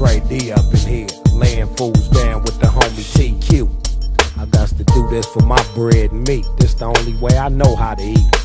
Tray Dee up in here, laying fools down with the homie TQ. I got to do this for my bread and meat. This the only way I know how to eat.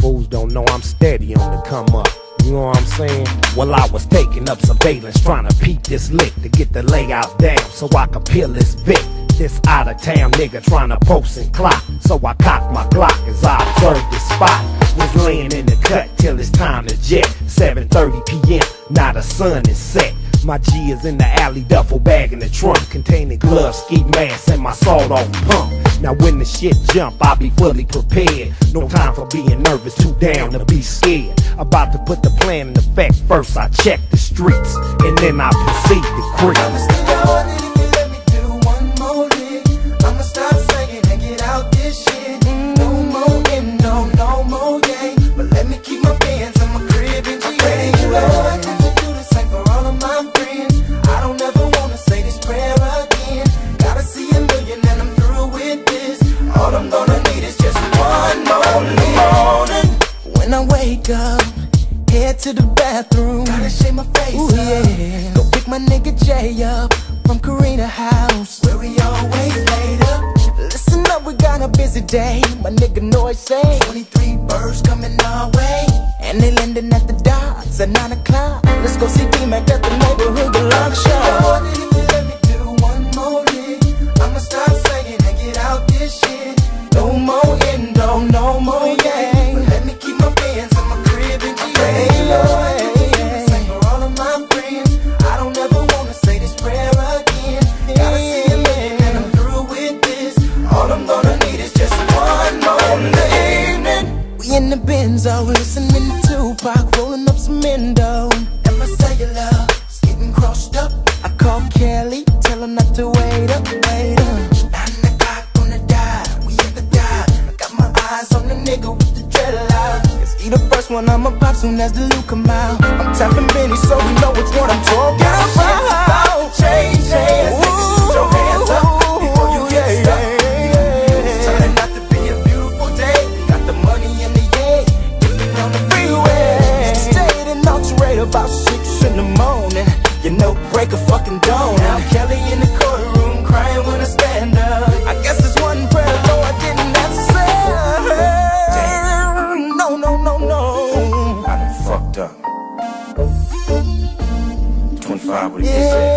Fools don't know I'm steady on the come up. You know what I'm saying? Well, I was taking up surveillance, trying to peep this lick to get the layout down so I could peel this Vic. This out of town nigga trying to post and clock. So I cocked my Glock as I observed the spot. Was laying in the cut till it's time to jet. 7:30 p.m. Now the sun is set. My G is in the alley, duffel bag in the trunk, containing gloves, ski mask, and my sawed off pump. Now when the shit jump, I'll be fully prepared. No time for being nervous, too down to be scared. About to put the plan in effect. First I check the streets, and then I proceed to creep. I'm gonna need is just one more morning. When I wake up, head to the bathroom. Gotta shave my face. Ooh, yeah. Go pick my nigga Jay up from Karina House, where we always laid up. Listen up, we got a busy day. My nigga Noise say 23 birds coming our way. And they landing at the docks at 9 o'clock. Let's go see D-Mac at the neighborhood Galak show. Tupac, rolling up some endo. And my cellular is getting crossed up. I call Kelly, tell her not to wait up, wait up. Nine o'clock on the dot, we got my eyes on the nigga with the dreadlocks. Cause he the first one I'ma pop soon as the loot come out. I'm tapping Benny so we know which one I'm talking break a fucking dawn. Now Kelly in the courtroom crying when I stand up. I guess it's one prayer, though I didn't answer. Damn. No, no, no, no. I done fucked up. 25 what he Yeah. said.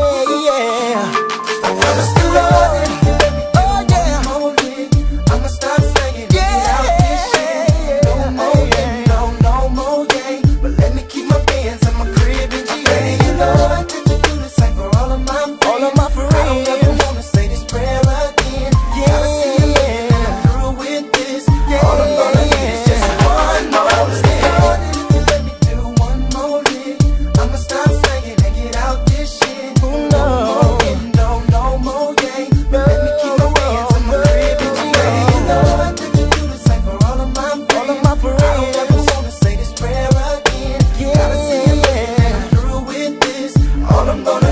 I'm gonna